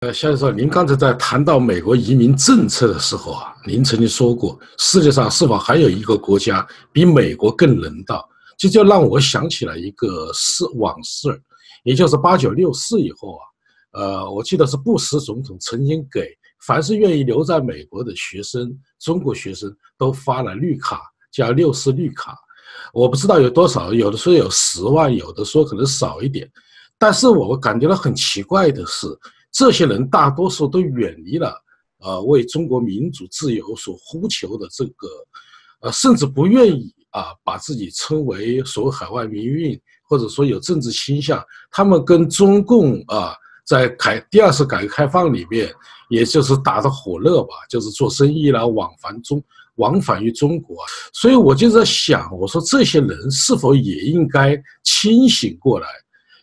呃，夏教授，您刚才在谈到美国移民政策的时候啊，您曾经说过，世界上是否还有一个国家比美国更人道？这就让我想起了一个事往事，也就是八九六四以后啊，呃，我记得是布什总统曾经给凡是愿意留在美国的学生，中国学生都发了绿卡，叫六四绿卡。我不知道有多少，有的说有十万，有的说可能少一点，但是我感觉到很奇怪的是。这些人大多数都远离了，呃，为中国民主自由所呼求的这个，呃，甚至不愿意啊，把自己称为所谓海外民运，或者说有政治倾向。他们跟中共啊，在改第二次改革开放里面，也就是打得火热吧，就是做生意啦，往返中往返于中国。所以我就在想，我说这些人是否也应该清醒过来？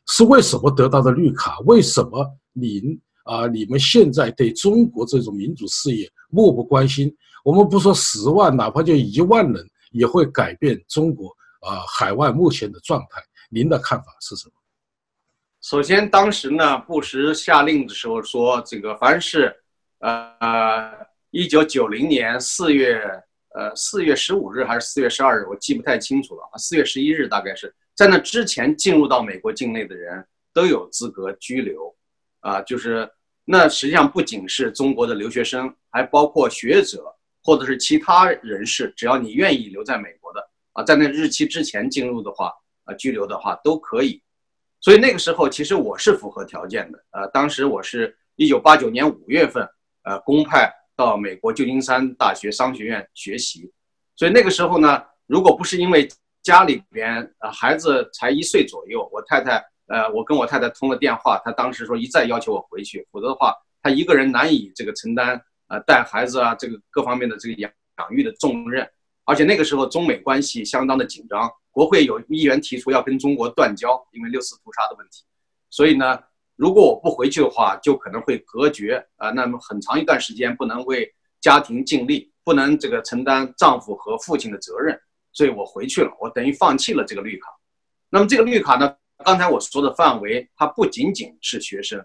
是为什么得到的绿卡？为什么？您啊，你们现在对中国这种民主事业漠不关心。我们不说十万，哪怕就一万人，也会改变中国啊海外目前的状态。您的看法是什么？首先，当时呢，布什下令的时候说，这个凡是呃，一九九零年四月呃四月十五日还是四月十二日，我记不太清楚了啊，四月十一日大概是在那之前进入到美国境内的人都有资格居留。啊，就是那实际上不仅是中国的留学生，还包括学者或者是其他人士，只要你愿意留在美国的啊，在那日期之前进入的话，啊拘留的话都可以。所以那个时候其实我是符合条件的。呃，当时我是一九八九年五月份，呃，公派到美国旧金山大学商学院学习。所以那个时候呢，如果不是因为家里边呃孩子才一岁左右，我太太。呃，我跟我太太通了电话，她当时说一再要求我回去，否则的话，她一个人难以这个承担呃带孩子啊这个各方面的这个养养育的重任，而且那个时候中美关系相当的紧张，国会有议员提出要跟中国断交，因为六四屠杀的问题，所以呢，如果我不回去的话，就可能会隔绝啊，那么很长一段时间不能为家庭尽力，不能这个承担丈夫和父亲的责任，所以我回去了，我等于放弃了这个绿卡，那么这个绿卡呢？刚才我说的范围，它不仅仅是学生，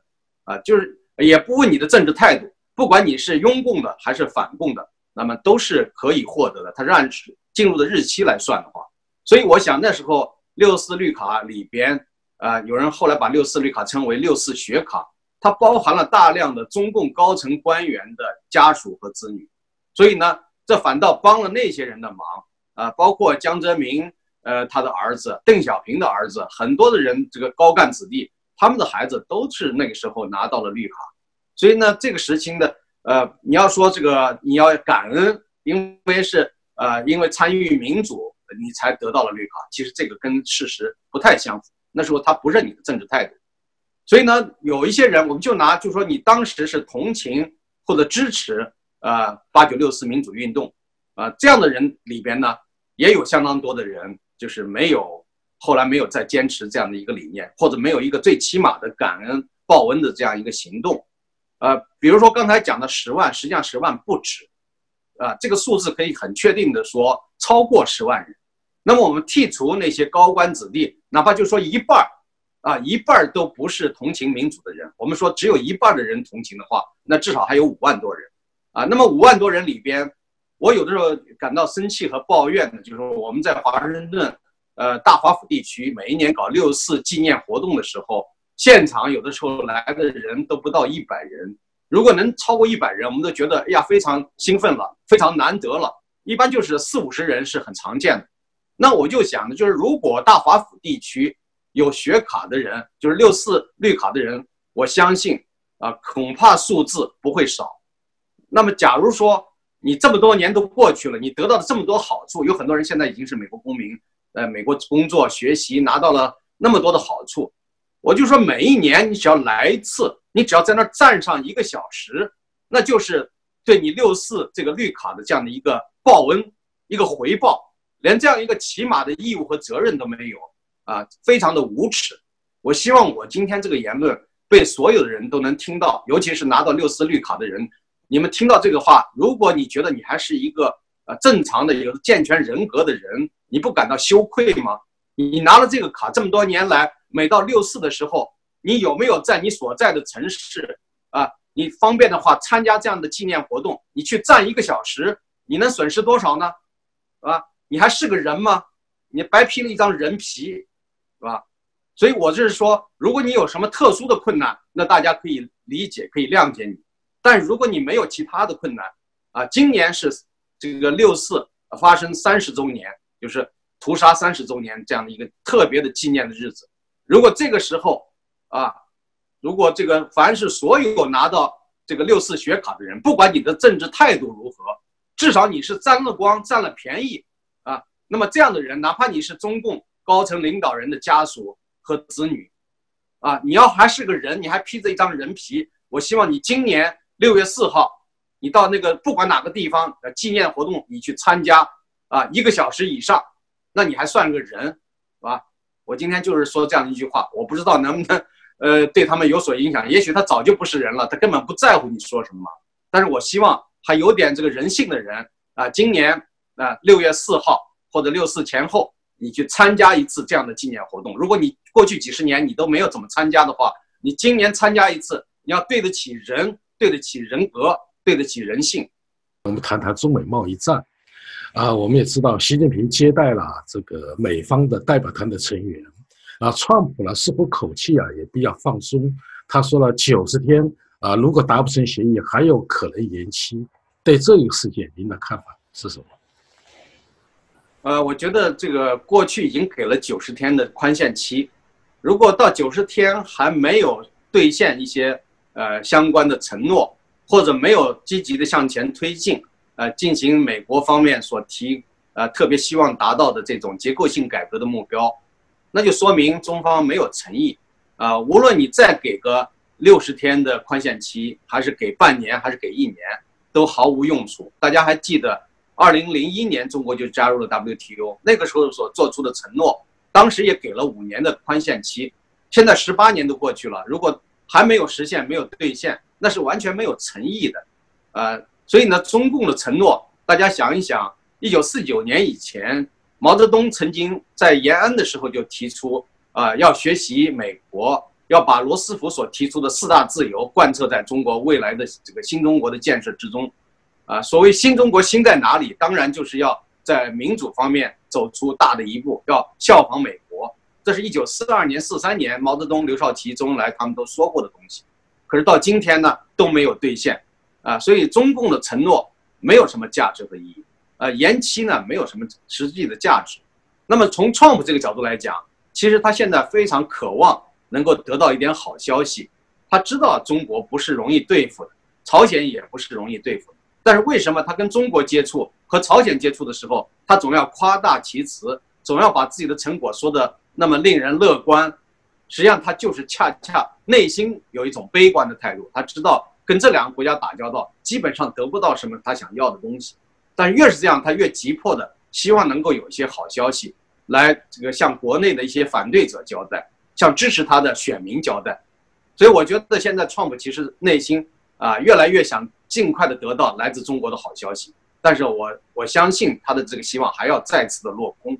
啊，就是也不问你的政治态度，不管你是拥共的还是反共的，那么都是可以获得的。它是按进入的日期来算的话，所以我想那时候六四绿卡里边，啊，有人后来把六四绿卡称为六四学卡，它包含了大量的中共高层官员的家属和子女，所以呢，这反倒帮了那些人的忙，啊，包括江泽民。呃，他的儿子邓小平的儿子，很多的人，这个高干子弟，他们的孩子都是那个时候拿到了绿卡，所以呢，这个时期的，呃，你要说这个你要感恩，因为是呃，因为参与民主，你才得到了绿卡，其实这个跟事实不太相符。那时候他不认你的政治态度，所以呢，有一些人，我们就拿，就说你当时是同情或者支持呃八九六四民主运动，啊，这样的人里边呢，也有相当多的人。就是没有，后来没有再坚持这样的一个理念，或者没有一个最起码的感恩报恩的这样一个行动，呃，比如说刚才讲的十万，实际上十万不止，啊，这个数字可以很确定的说超过十万人。那么我们剔除那些高官子弟，哪怕就说一半儿，啊，一半儿都不是同情民主的人，我们说只有一半的人同情的话，那至少还有五万多人，啊，那么五万多人里边。我有的时候感到生气和抱怨的，就是说我们在华盛顿，呃，大华府地区每一年搞六四纪念活动的时候，现场有的时候来的人都不到一百人。如果能超过一百人，我们都觉得哎呀非常兴奋了，非常难得了。一般就是四五十人是很常见的。那我就想的就是，如果大华府地区有学卡的人，就是六四绿卡的人，我相信啊，恐怕数字不会少。那么假如说，你这么多年都过去了，你得到了这么多好处，有很多人现在已经是美国公民，呃，美国工作学习拿到了那么多的好处。我就说，每一年你只要来一次，你只要在那儿站上一个小时，那就是对你六四这个绿卡的这样的一个报恩，一个回报。连这样一个起码的义务和责任都没有啊，非常的无耻。我希望我今天这个言论被所有的人都能听到，尤其是拿到六四绿卡的人。你们听到这个话，如果你觉得你还是一个呃正常的、有健全人格的人，你不感到羞愧吗？你拿了这个卡这么多年来，每到六四的时候，你有没有在你所在的城市啊你方便的话参加这样的纪念活动，你去站一个小时，你能损失多少呢？啊，你还是个人吗？你白披了一张人皮，是吧？所以我就是说，如果你有什么特殊的困难，那大家可以理解，可以谅解你。但如果你没有其他的困难，啊，今年是这个六四发生三十周年，就是屠杀三十周年这样的一个特别的纪念的日子。如果这个时候啊，如果这个凡是所有拿到这个六四学卡的人，不管你的政治态度如何，至少你是沾了光、占了便宜啊。那么这样的人，哪怕你是中共高层领导人的家属和子女，啊，你要还是个人，你还披着一张人皮，我希望你今年六月四号，你到那个不管哪个地方的纪念活动，你去参加啊，一个小时以上，那你还算个人，是吧？我今天就是说这样一句话，我不知道能不能呃对他们有所影响，也许他早就不是人了，他根本不在乎你说什么。但是我希望还有点这个人性的人啊，今年啊六月四号或者六四前后，你去参加一次这样的纪念活动。如果你过去几十年你都没有怎么参加的话，你今年参加一次，你要对得起人，对得起人格，对得起人性。我们谈谈中美贸易战。啊，我们也知道，习近平接待了这个美方的代表团的成员，啊，川普呢似乎口气啊也比较放松，他说了九十天啊，如果达不成协议，还有可能延期。对这个事件，您的看法是什么？呃，我觉得这个过去已经给了九十天的宽限期，如果到九十天还没有兑现一些呃相关的承诺，或者没有积极的向前推进。呃，进行美国方面所提呃特别希望达到的这种结构性改革的目标，那就说明中方没有诚意。啊，无论你再给个六十天的宽限期，还是给半年，还是给一年，都毫无用处。大家还记得，二零零一年中国就加入了 WTO，那个时候所做出的承诺，当时也给了五年的宽限期。现在十八年都过去了，如果还没有实现，没有兑现，那是完全没有诚意的。呃。所以呢，中共的承诺，大家想一想，一九四九年以前，毛泽东曾经在延安的时候就提出，啊，要学习美国，要把罗斯福所提出的四大自由贯彻在中国未来的这个新中国的建设之中，啊，所谓新中国新在哪里？当然就是要在民主方面走出大的一步，要效仿美。这是一九四二年、四三年，毛泽东、刘少奇、周恩来他们都说过的东西，可是到今天呢，都没有兑现。啊，所以中共的承诺没有什么价值和意义，呃，延期呢没有什么实际的价值。那么从 Trump 这个角度来讲，其实他现在非常渴望能够得到一点好消息。他知道中国不是容易对付的，朝鲜也不是容易对付的。但是为什么他跟中国接触和朝鲜接触的时候，他总要夸大其词，总要把自己的成果说的那么令人乐观？实际上他就是恰恰内心有一种悲观的态度。他知道。跟这两个国家打交道，基本上得不到什么他想要的东西，但越是这样，他越急迫的希望能够有一些好消息，来这个向国内的一些反对者交代，向支持他的选民交代。所以我觉得现在创普其实内心啊越来越想尽快的得到来自中国的好消息，但是我我相信他的这个希望还要再次的落空，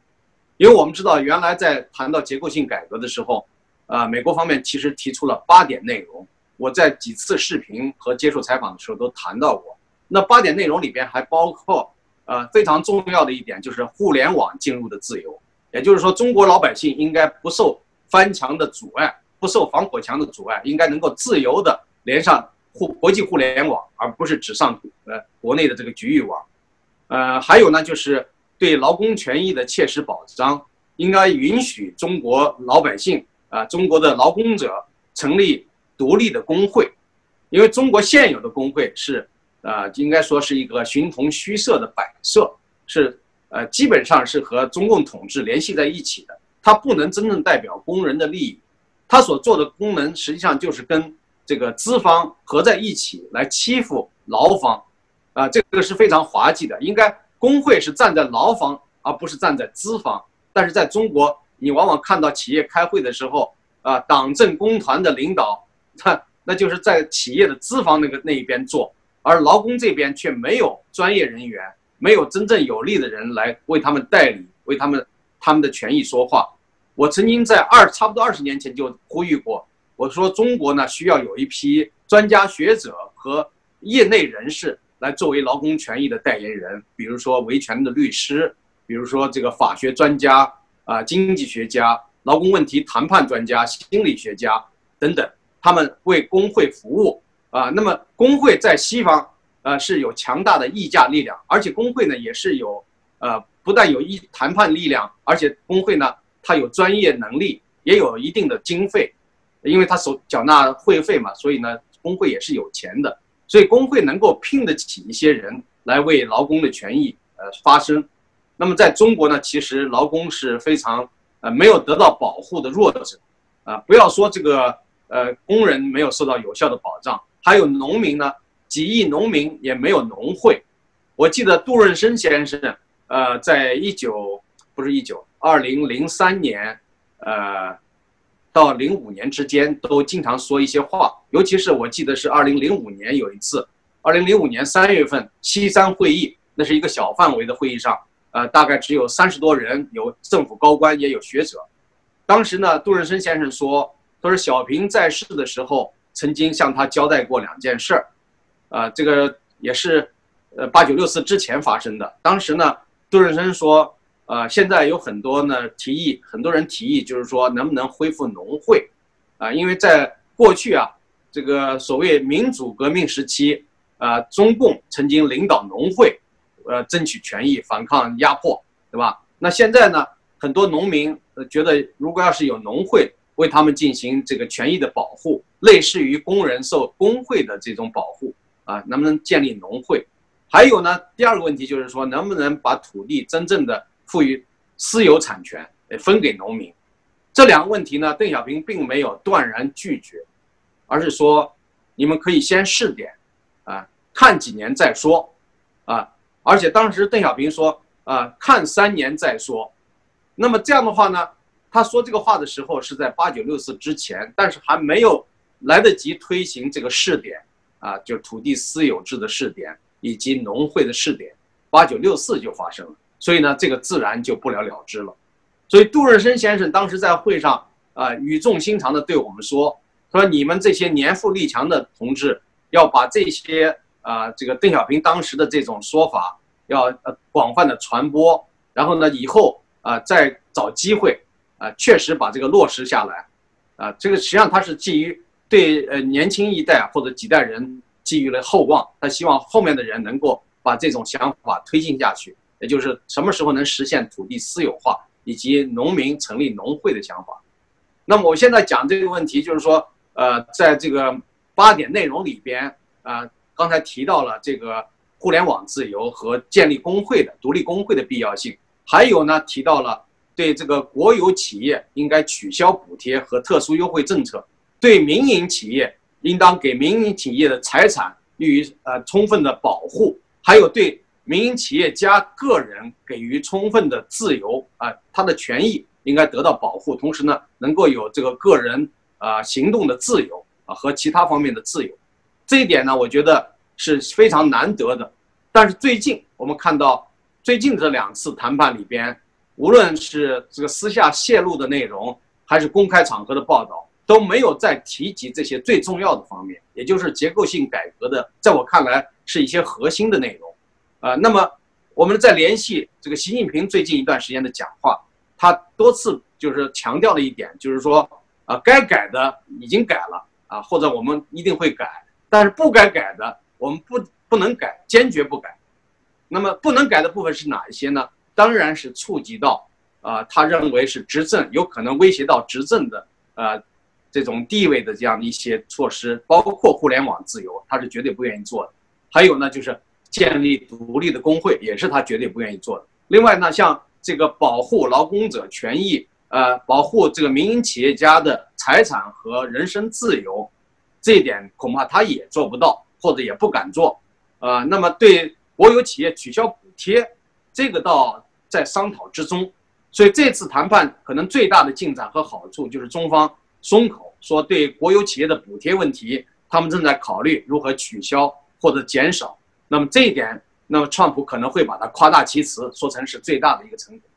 因为我们知道原来在谈到结构性改革的时候，啊美国方面其实提出了八点内容。我在几次视频和接受采访的时候都谈到过，那八点内容里边还包括，呃，非常重要的一点就是互联网进入的自由，也就是说，中国老百姓应该不受翻墙的阻碍，不受防火墙的阻碍，应该能够自由的连上互国际互联网，而不是只上呃国内的这个局域网。呃，还有呢，就是对劳工权益的切实保障，应该允许中国老百姓啊，中国的劳工者成立。独立的工会，因为中国现有的工会是，呃，应该说是一个形同虚设的摆设，是呃，基本上是和中共统治联系在一起的，它不能真正代表工人的利益，它所做的功能实际上就是跟这个资方合在一起来欺负劳方，啊，这个是非常滑稽的。应该工会是站在劳方，而不是站在资方，但是在中国，你往往看到企业开会的时候，啊，党政工团的领导。他 那就是在企业的资方那个那一边做，而劳工这边却没有专业人员，没有真正有力的人来为他们代理，为他们他们的权益说话。我曾经在二差不多二十年前就呼吁过，我说中国呢需要有一批专家学者和业内人士来作为劳工权益的代言人，比如说维权的律师，比如说这个法学专家啊、经济学家、劳工问题谈判专家、心理学家等等，他们为工会服务啊。那么工会在西方呃是有强大的议价力量，而且工会呢也是有呃不但有议谈判力量，而且工会呢它有专业能力，也有一定的经费。因为他所缴纳会费嘛，所以呢，工会也是有钱的，所以工会能够聘得起一些人来为劳工的权益呃发声。那么在中国呢，其实劳工是非常呃没有得到保护的弱者，啊，不要说这个呃工人没有受到有效的保障，还有农民呢，几亿农民也没有农会。我记得杜润生先生，呃，在一九不是一九二零零三年，呃。到零五年之间都经常说一些话，尤其是我记得是二零零五年有一次，二零零五年三月份西山会议，那是一个小范围的会议上，呃，大概只有三十多人，有政府高官也有学者。当时呢，杜润生先生说，他说小平在世的时候曾经向他交代过两件事儿，啊，这个也是，呃，八九六四之前发生的。当时呢，杜润生说。呃，现在有很多呢提议，很多人提议，就是说能不能恢复农会，啊，因为在过去啊，这个所谓民主革命时期，啊，中共曾经领导农会，呃，争取权益，反抗压迫，对吧？那现在呢，很多农民觉得，如果要是有农会为他们进行这个权益的保护，类似于工人受工会的这种保护，啊，能不能建立农会？还有呢，第二个问题就是说，能不能把土地真正的赋予私有产权，分给农民，这两个问题呢，邓小平并没有断然拒绝，而是说，你们可以先试点，啊，看几年再说，啊，而且当时邓小平说，啊，看三年再说，那么这样的话呢，他说这个话的时候是在八九六四之前，但是还没有来得及推行这个试点，啊，就土地私有制的试点以及农会的试点，八九六四就发生了。所以呢，这个自然就不了了之了。所以杜润生先生当时在会上啊，语重心长地对我们说：“说你们这些年富力强的同志，要把这些啊，这个邓小平当时的这种说法，要呃广泛的传播。然后呢，以后啊，再找机会啊，确实把这个落实下来。啊，这个实际上他是基于对呃年轻一代或者几代人寄予了厚望，他希望后面的人能够把这种想法推进下去。”也就是什么时候能实现土地私有化以及农民成立农会的想法。那么我现在讲这个问题，就是说，呃，在这个八点内容里边，啊，刚才提到了这个互联网自由和建立工会的独立工会的必要性，还有呢，提到了对这个国有企业应该取消补贴和特殊优惠政策，对民营企业应当给民营企业的财产予以呃充分的保护，还有对。民营企业家个人给予充分的自由啊，他的权益应该得到保护，同时呢，能够有这个个人啊行动的自由啊和其他方面的自由，这一点呢，我觉得是非常难得的。但是最近我们看到，最近这两次谈判里边，无论是这个私下泄露的内容，还是公开场合的报道，都没有再提及这些最重要的方面，也就是结构性改革的，在我看来是一些核心的内容。啊，那么我们再联系这个习近平最近一段时间的讲话，他多次就是强调了一点，就是说啊，该改的已经改了啊，或者我们一定会改，但是不该改的我们不不能改，坚决不改。那么不能改的部分是哪一些呢？当然是触及到啊，他认为是执政有可能威胁到执政的呃这种地位的这样的一些措施，包括互联网自由，他是绝对不愿意做的。还有呢，就是。建立独立的工会也是他绝对不愿意做的。另外呢，像这个保护劳工者权益，呃，保护这个民营企业家的财产和人身自由，这一点恐怕他也做不到，或者也不敢做。呃，那么对国有企业取消补贴，这个倒在商讨之中。所以这次谈判可能最大的进展和好处就是中方松口说，对国有企业的补贴问题，他们正在考虑如何取消或者减少。那么这一点，那么川普可能会把它夸大其词，说成是最大的一个成果。